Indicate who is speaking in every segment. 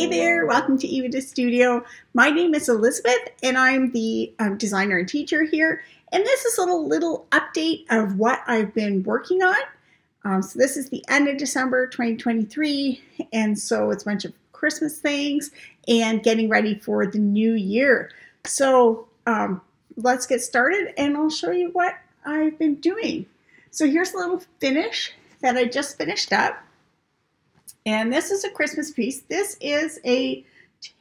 Speaker 1: Hey there, welcome to Epida Studio. My name is Elizabeth and I'm the um, designer and teacher here. And this is a little, little update of what I've been working on. Um, so this is the end of December 2023 and so it's a bunch of Christmas things and getting ready for the new year. So um, let's get started and I'll show you what I've been doing. So here's a little finish that I just finished up. And this is a Christmas piece. This is a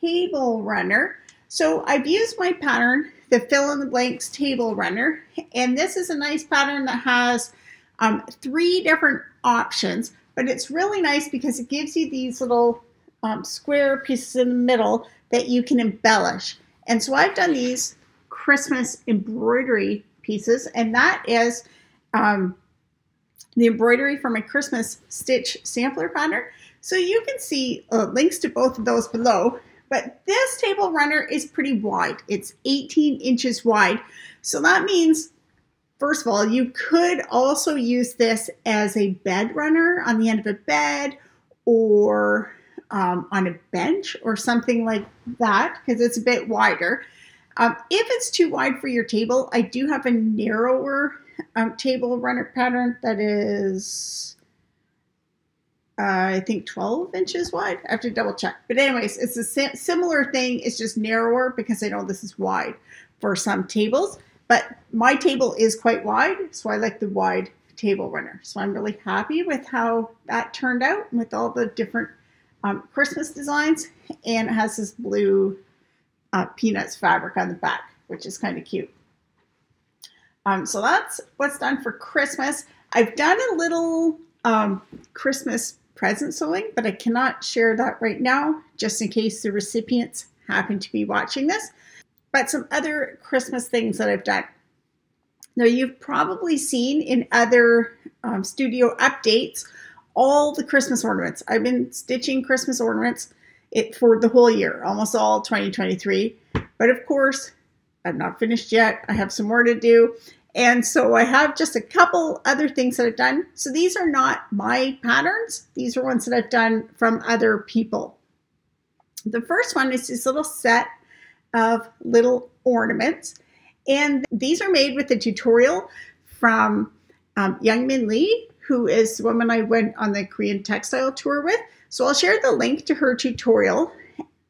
Speaker 1: table runner. So I've used my pattern, the fill in the blanks table runner. And this is a nice pattern that has um, three different options. But it's really nice because it gives you these little um, square pieces in the middle that you can embellish. And so I've done these Christmas embroidery pieces. And that is um, the embroidery for my Christmas stitch sampler pattern. So you can see uh, links to both of those below. But this table runner is pretty wide. It's 18 inches wide. So that means, first of all, you could also use this as a bed runner on the end of a bed or um, on a bench or something like that because it's a bit wider. Um, if it's too wide for your table, I do have a narrower um, table runner pattern that is uh, I think 12 inches wide. I have to double check. But anyways, it's a similar thing. It's just narrower because I know this is wide for some tables. But my table is quite wide, so I like the wide table runner. So I'm really happy with how that turned out with all the different um, Christmas designs. And it has this blue uh, peanuts fabric on the back, which is kind of cute. Um, so that's what's done for Christmas. I've done a little um, Christmas present sewing, but I cannot share that right now, just in case the recipients happen to be watching this. But some other Christmas things that I've done. Now, you've probably seen in other um, studio updates all the Christmas ornaments. I've been stitching Christmas ornaments it for the whole year, almost all 2023. But of course, I'm not finished yet. I have some more to do. And so I have just a couple other things that I've done. So these are not my patterns. These are ones that I've done from other people. The first one is this little set of little ornaments. And these are made with a tutorial from um, Youngmin Lee, who is the woman I went on the Korean textile tour with. So I'll share the link to her tutorial.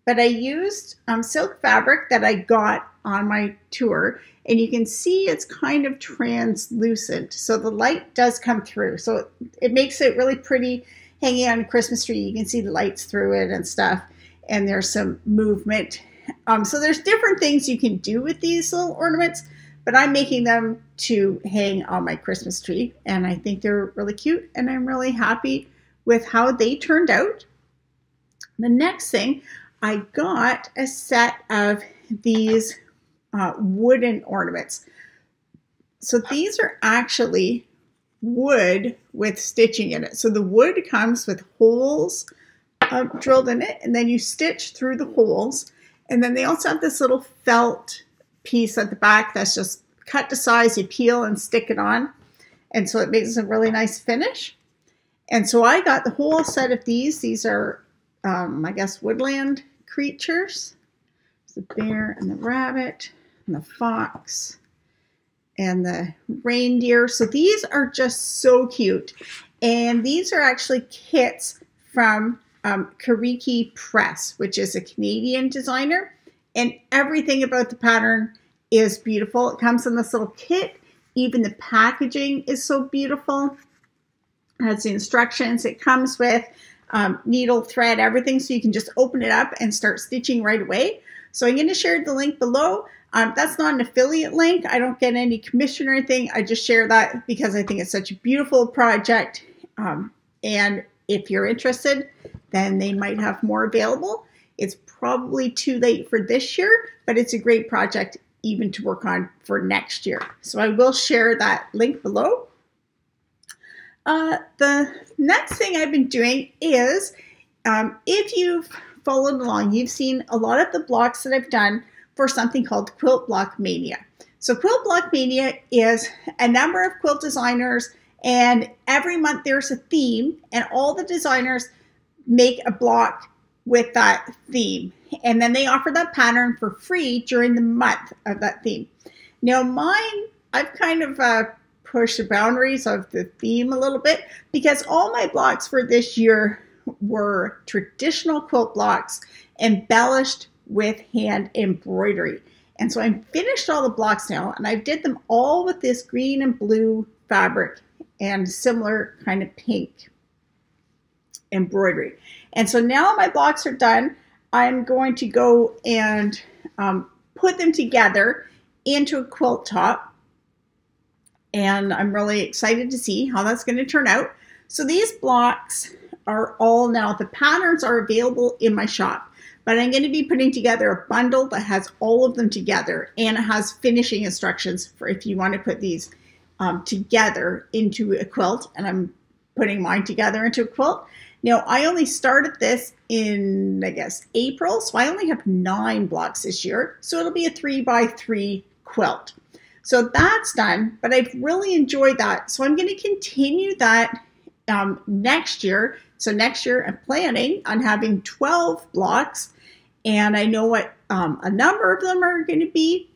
Speaker 1: But I used um, silk fabric that I got on my tour and you can see it's kind of translucent. So the light does come through. So it, it makes it really pretty hanging on a Christmas tree. You can see the lights through it and stuff. And there's some movement. Um, so there's different things you can do with these little ornaments, but I'm making them to hang on my Christmas tree. And I think they're really cute and I'm really happy with how they turned out. The next thing, I got a set of these uh, wooden ornaments. So these are actually wood with stitching in it. So the wood comes with holes uh, drilled in it, and then you stitch through the holes. And then they also have this little felt piece at the back that's just cut to size. You peel and stick it on. And so it makes a really nice finish. And so I got the whole set of these. These are, um, I guess, woodland creatures. the bear and the rabbit and the fox and the reindeer. So these are just so cute. And these are actually kits from um, Kiriki Press, which is a Canadian designer. And everything about the pattern is beautiful. It comes in this little kit. Even the packaging is so beautiful. It has the instructions. It comes with um, needle, thread, everything. So you can just open it up and start stitching right away. So I'm going to share the link below. Um, that's not an affiliate link. I don't get any commission or anything. I just share that because I think it's such a beautiful project. Um, and if you're interested, then they might have more available. It's probably too late for this year, but it's a great project even to work on for next year. So I will share that link below. Uh, the next thing I've been doing is um, if you've followed along, you've seen a lot of the blocks that I've done for something called Quilt Block Mania. So Quilt Block Mania is a number of quilt designers and every month there's a theme and all the designers make a block with that theme. And then they offer that pattern for free during the month of that theme. Now, mine, I've kind of uh, pushed the boundaries of the theme a little bit because all my blocks for this year were traditional quilt blocks embellished with hand embroidery. And so I'm finished all the blocks now and I did them all with this green and blue fabric and similar kind of pink embroidery. And so now my blocks are done. I'm going to go and um, put them together into a quilt top. And I'm really excited to see how that's going to turn out. So these blocks are all now, the patterns are available in my shop, but I'm going to be putting together a bundle that has all of them together and it has finishing instructions for if you want to put these um, together into a quilt. And I'm putting mine together into a quilt. Now, I only started this in, I guess, April, so I only have nine blocks this year. So it'll be a three by three quilt. So that's done, but I've really enjoyed that. So I'm going to continue that um, next year. So next year, I'm planning on having 12 blocks, and I know what um, a number of them are going to be.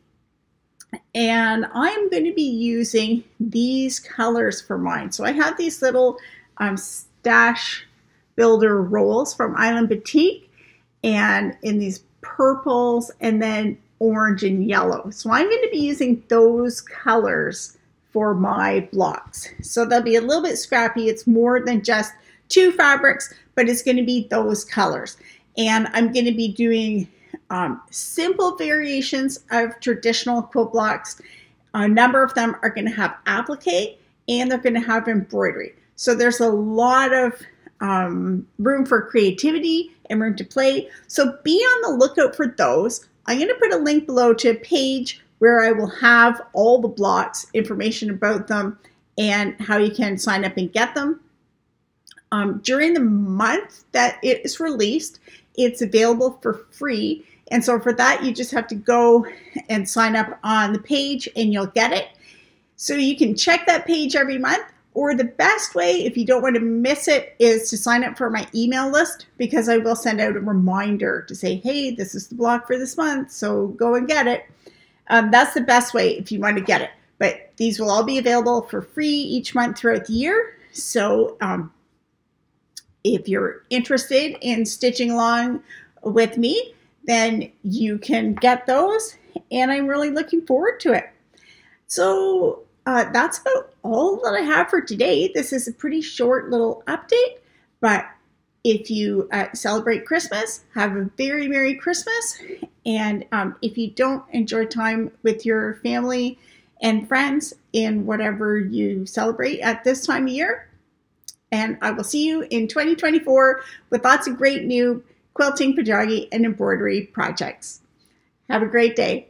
Speaker 1: And I'm going to be using these colors for mine. So I have these little um, stash builder rolls from Island Batik and in these purples and then orange and yellow. So I'm going to be using those colors for my blocks. So they'll be a little bit scrappy. It's more than just two fabrics, but it's going to be those colors. And I'm going to be doing um, simple variations of traditional quilt blocks. A number of them are going to have applique and they're going to have embroidery. So there's a lot of um, room for creativity and room to play. So be on the lookout for those. I'm going to put a link below to a page where I will have all the blocks, information about them, and how you can sign up and get them. Um, during the month that it is released, it's available for free. And so for that, you just have to go and sign up on the page and you'll get it. So you can check that page every month or the best way, if you don't want to miss it, is to sign up for my email list because I will send out a reminder to say, hey, this is the block for this month, so go and get it. Um, that's the best way if you want to get it. But these will all be available for free each month throughout the year. So um, if you're interested in stitching along with me, then you can get those. And I'm really looking forward to it. So uh, that's about all that I have for today. This is a pretty short little update, but if you uh, celebrate Christmas, have a very Merry Christmas. And um, if you don't enjoy time with your family and friends in whatever you celebrate at this time of year, and I will see you in 2024 with lots of great new quilting, pojagi, and embroidery projects. Have a great day.